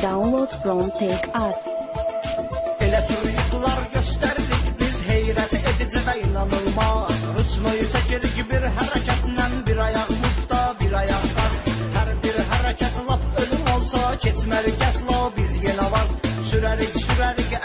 Download from Take Us. Elə turiklar göstərdik biz heyrət edici və inanılmaz. Rüsmoyu çəkirik bir hərəkətlə bir ayaq mufta bir ayaq qaz Hər bir hərəkət lap ölüm olsa keçməli qəsla biz yenə vaz Sürərik sürərik